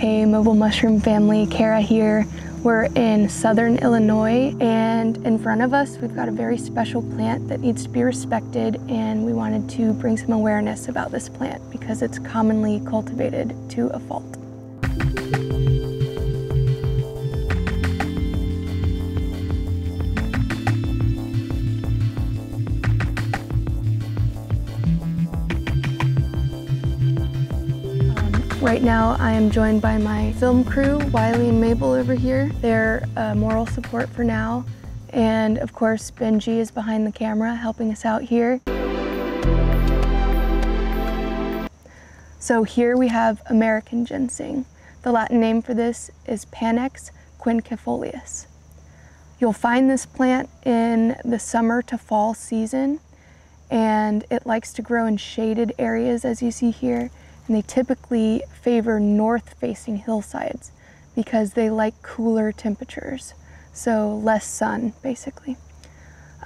Hey, mobile mushroom family, Kara here. We're in southern Illinois, and in front of us, we've got a very special plant that needs to be respected, and we wanted to bring some awareness about this plant because it's commonly cultivated to a fault. Right now I am joined by my film crew, Wiley and Mabel over here. They're uh, moral support for now. And of course, Benji is behind the camera helping us out here. So here we have American ginseng. The Latin name for this is Panax quinquefolius. You'll find this plant in the summer to fall season and it likes to grow in shaded areas as you see here and they typically favor north facing hillsides because they like cooler temperatures, so less sun basically.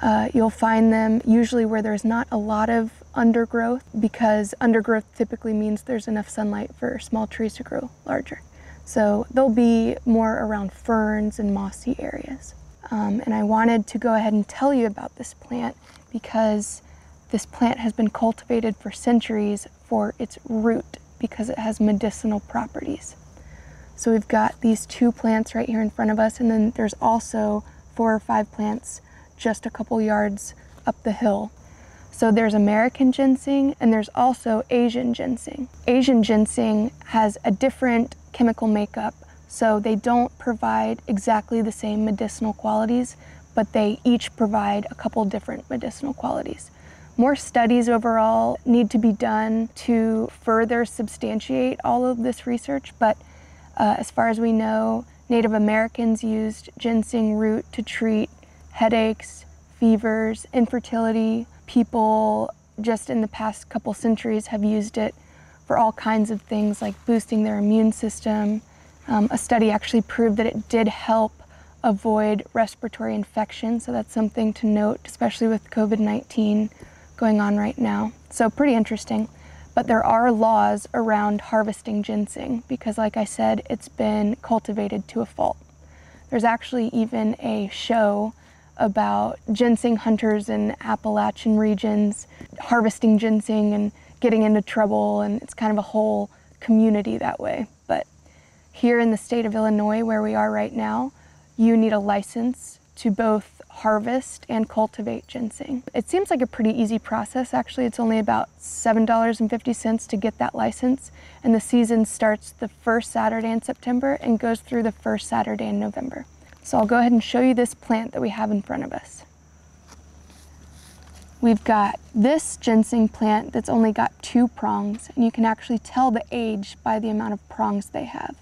Uh, you'll find them usually where there's not a lot of undergrowth because undergrowth typically means there's enough sunlight for small trees to grow larger. So they'll be more around ferns and mossy areas. Um, and I wanted to go ahead and tell you about this plant because this plant has been cultivated for centuries for its root because it has medicinal properties. So we've got these two plants right here in front of us, and then there's also four or five plants just a couple yards up the hill. So there's American ginseng and there's also Asian ginseng. Asian ginseng has a different chemical makeup, so they don't provide exactly the same medicinal qualities, but they each provide a couple different medicinal qualities. More studies overall need to be done to further substantiate all of this research, but uh, as far as we know, Native Americans used ginseng root to treat headaches, fevers, infertility. People just in the past couple centuries have used it for all kinds of things like boosting their immune system. Um, a study actually proved that it did help avoid respiratory infection, so that's something to note, especially with COVID 19 going on right now. So pretty interesting. But there are laws around harvesting ginseng because like I said, it's been cultivated to a fault. There's actually even a show about ginseng hunters in Appalachian regions harvesting ginseng and getting into trouble and it's kind of a whole community that way. But here in the state of Illinois where we are right now, you need a license to both harvest and cultivate ginseng. It seems like a pretty easy process. Actually, it's only about $7.50 to get that license. And the season starts the first Saturday in September and goes through the first Saturday in November. So I'll go ahead and show you this plant that we have in front of us. We've got this ginseng plant that's only got two prongs, and you can actually tell the age by the amount of prongs they have.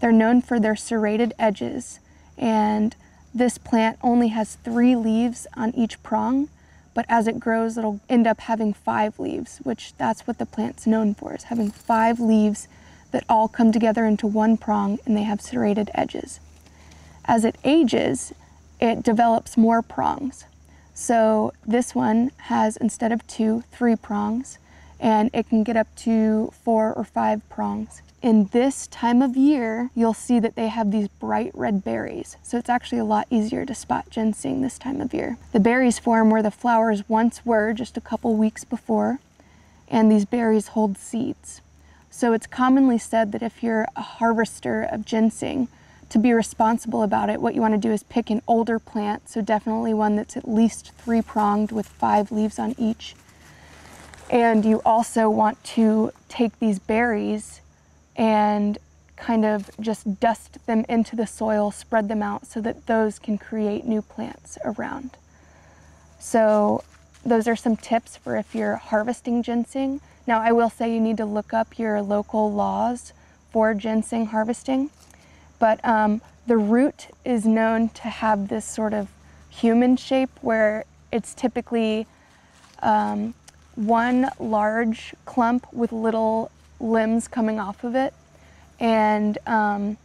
They're known for their serrated edges, and this plant only has three leaves on each prong, but as it grows, it'll end up having five leaves, which that's what the plant's known for, is having five leaves that all come together into one prong and they have serrated edges. As it ages, it develops more prongs. So this one has, instead of two, three prongs, and it can get up to four or five prongs in this time of year, you'll see that they have these bright red berries. So it's actually a lot easier to spot ginseng this time of year. The berries form where the flowers once were just a couple weeks before, and these berries hold seeds. So it's commonly said that if you're a harvester of ginseng, to be responsible about it, what you want to do is pick an older plant, so definitely one that's at least three pronged with five leaves on each. And you also want to take these berries and kind of just dust them into the soil, spread them out so that those can create new plants around. So those are some tips for if you're harvesting ginseng. Now I will say you need to look up your local laws for ginseng harvesting, but um, the root is known to have this sort of human shape where it's typically um, one large clump with little limbs coming off of it. And um,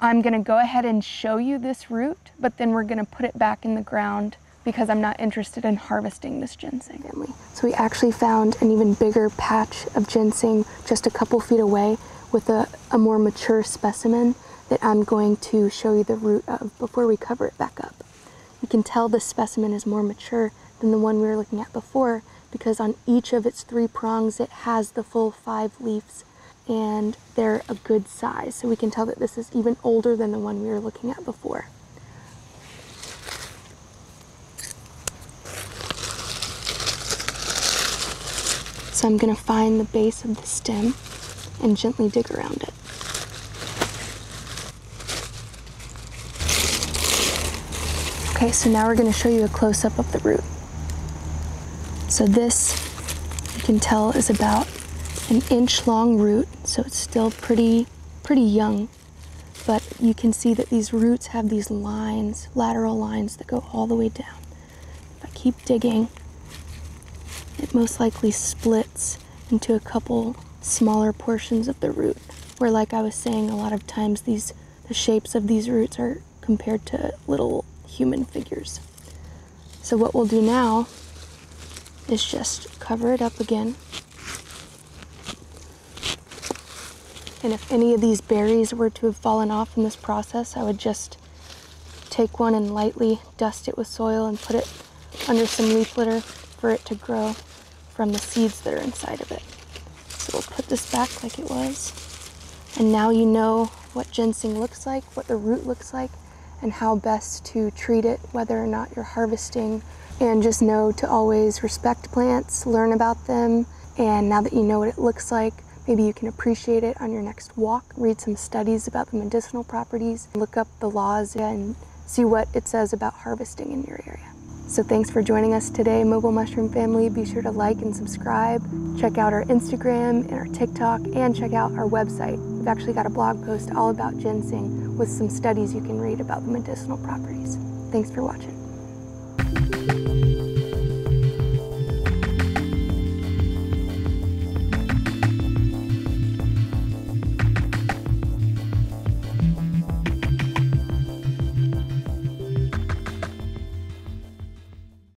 I'm gonna go ahead and show you this root, but then we're gonna put it back in the ground because I'm not interested in harvesting this ginseng. So we actually found an even bigger patch of ginseng just a couple feet away. with a, a more mature specimen that I'm going to show you the root of before we cover it back up. You can tell this specimen is more mature than the one we were looking at before because on each of its three prongs it has the full five leaves and they're a good size. So we can tell that this is even older than the one we were looking at before. So I'm going to find the base of the stem and gently dig around it. Okay, so now we're going to show you a close-up of the root. So this, you can tell, is about an inch long root, so it's still pretty, pretty young. But you can see that these roots have these lines, lateral lines that go all the way down. If I keep digging, it most likely splits into a couple smaller portions of the root. Where like I was saying, a lot of times these the shapes of these roots are compared to little human figures. So what we'll do now is just cover it up again. And if any of these berries were to have fallen off in this process, I would just take one and lightly dust it with soil and put it under some leaf litter for it to grow from the seeds that are inside of it. So we'll put this back like it was. And now you know what ginseng looks like, what the root looks like, and how best to treat it, whether or not you're harvesting. And just know to always respect plants, learn about them, and now that you know what it looks like, maybe you can appreciate it on your next walk, read some studies about the medicinal properties, look up the laws, and see what it says about harvesting in your area. So thanks for joining us today, Mobile Mushroom family. Be sure to like and subscribe. Check out our Instagram and our TikTok, and check out our website. We've actually got a blog post all about ginseng with some studies you can read about the medicinal properties. Thanks for watching.